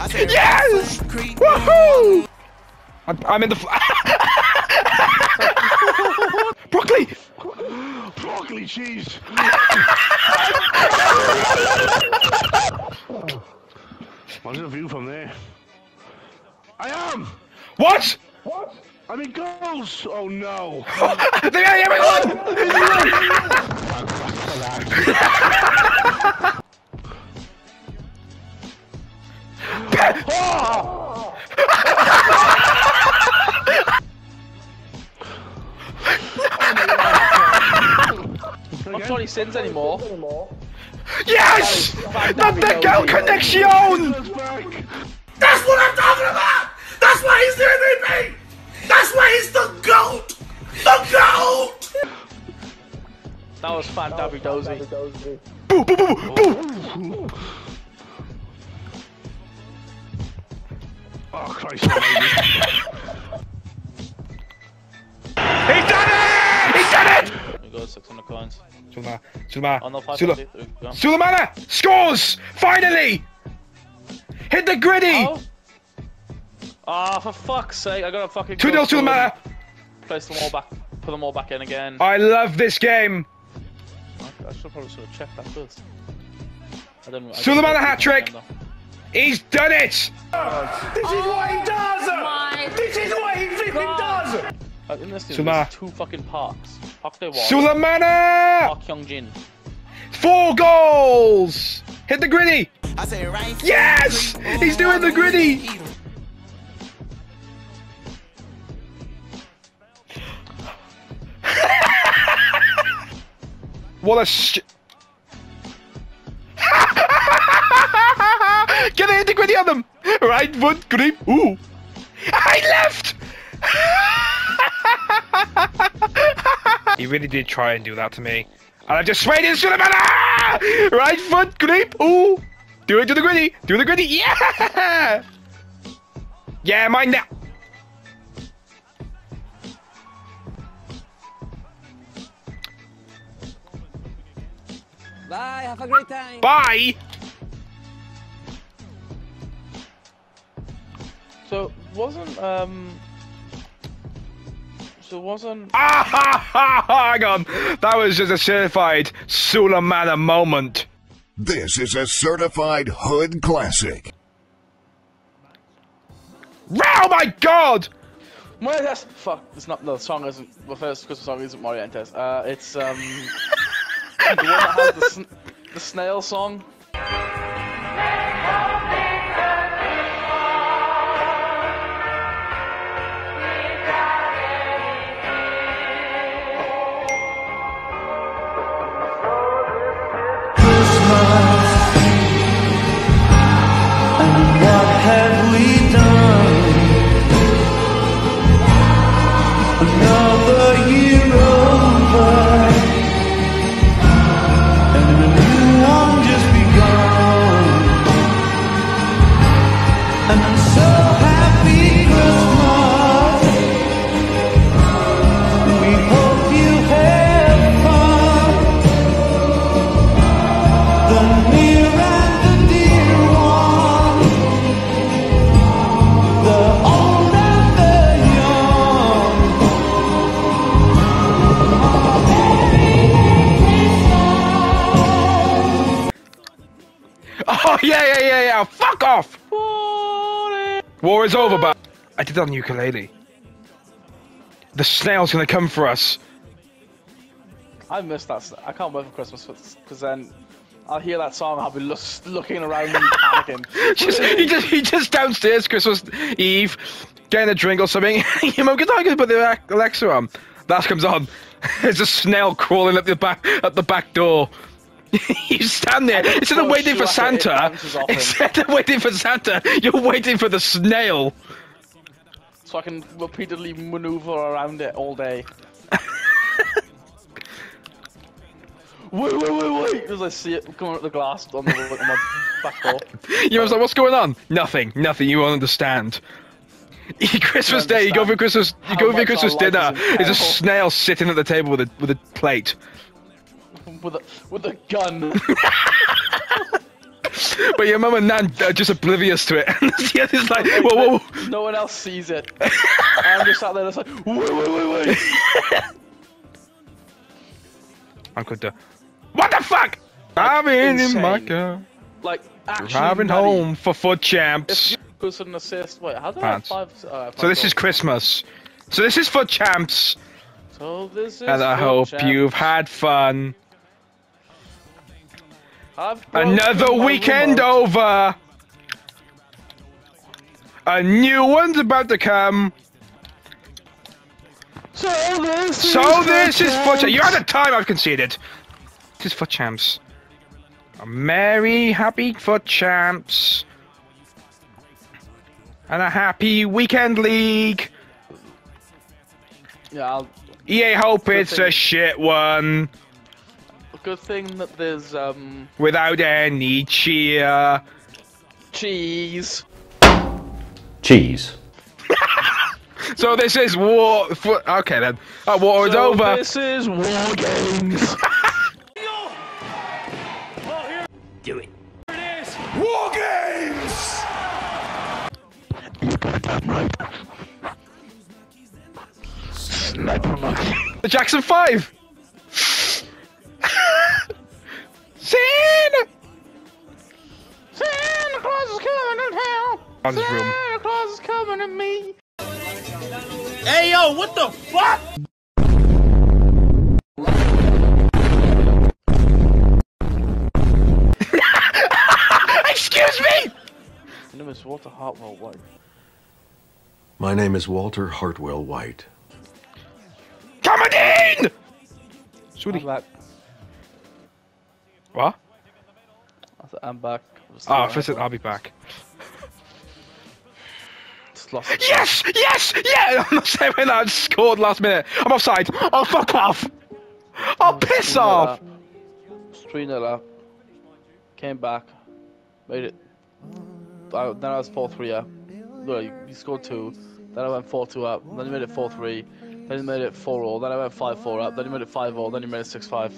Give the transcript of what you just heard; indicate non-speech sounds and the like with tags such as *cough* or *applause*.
Yes! Woohoo! I'm, I'm in the. Fl- *laughs* Broccoli! Broccoli cheese. What's the view from there? I am. What? What? I'm in goals. Oh no. *laughs* They got everyone! *laughs* sins anymore. Yes! Not the girl connection! That's what I'm talking about! That's why he's the MVP! That's why he's the GOAT! The GOAT! That was fan Dabby Dozy. Boo, boo, boo, boo! Oh Christ *laughs* 600 coins. Sulma, Sulma, Oh no, Sula, 550. There we go. Sulemana scores! Finally! Hit the gritty! Oh! Ah, for fuck's sake, I gotta fucking 2 0 go through and Place them all back, put them all back in again. I love this game! I should probably should have checked that first. I didn't. I didn't Suleiman a hat trick! He's done it! This is what he does! This is what he flipping does! Though. Uh, in this game, Suma. two fucking parks. Park Dae Won, Sulemana! Park Hyungjin. Four goals! Hit the gritty! I say right. Yes! He's doing the gritty! *sighs* What a sh- *laughs* Get it, hit the gritty on them! Right foot grip. Ooh! I left! He really did try and do that to me. And I just swayed in Sulemana! Right foot grip. Ooh! Do it to the gritty! Do the gritty! Yeah! Yeah, mine now! Bye, have a great time. Bye! So wasn't um. So wasn't Ah ha ha ha! Hang on! That was just a certified Sulemana moment. This is a certified hood classic. Oh my god! Well, that's fuck. It's not the song. Isn't the first Christmas song? Isn't Morientes? Uh, it's um *laughs* the one that has the, sn- the snail song. Oh yeah yeah yeah yeah! Fuck off! War is over, but I did it on ukulele. The snail's gonna come for us. I missed that. I can't wait for Christmas because then I'll hear that song. I'll be look, looking around and panicking. *laughs* Just, he just he just downstairs Christmas Eve, getting a drink or something. *laughs* you know, good time to put the Alexa on. That comes on. *laughs* There's a snail crawling up the back at the back door. *laughs* you stand there instead of waiting for you after it Santa. bounces off him. Instead of waiting for Santa, you're waiting for the snail. so I can repeatedly maneuver around it all day. *laughs* wait, wait, wait, wait! Because I see it coming out the glass on, the, on my back door. *laughs* You was like, what's going on? Nothing, nothing. You won't understand. Christmas Day, you go for Christmas, you go for your Christmas dinner. There's a snail sitting at the table with a with a plate. With a with a gun. *laughs* but your mum and nan are just oblivious to it. *laughs* yeah, it's like, whoa, whoa, whoa. No one else sees it. I'm just sat there, it's like, wait, wait, wait, wait. *laughs* I'm to. What the fuck? Driving in my car. Like, actually, Driving home for foot If champs. you an assist, wait, how did I have Pants. five? Uh, So this is? Christmas. So this is for champs. So this is. And I hope champs. you've had fun. I've broken Another weekend remote. over. A new one's about to come. So this is. So for this is for champs. champs. You're out of time, I've conceded. This is for champs. A merry, happy for champs. And a happy weekend league. Yeah, I'll, EA hope it's a shit one. Good thing that there's um Without any cheer. cheese. Cheese. *laughs* So this is war. For, okay then. Uh, war is over. This is war games. *laughs* Do it. it war games! The Jackson Five. Town. Room. Santa Claus is coming to me. Hey yo, what the fuck? *laughs* Excuse me. My name is Walter Hartwell White. My name is Walter Hartwell White. Coming in. I'm back. What? I said, I'm back. Ah, oh, first I'll be back. Lost. Yes, yes, yeah. *laughs* I'm not saying when I scored last minute. I'm offside. Oh fuck off. Oh piss off. Three nil up. Came back. Made it. I, then I was four three up. No, you, you scored two. Then I went four two up. Then you made it four three. Then you made it four all. Then I went five four up. Then you made it five all. Then you made it six five.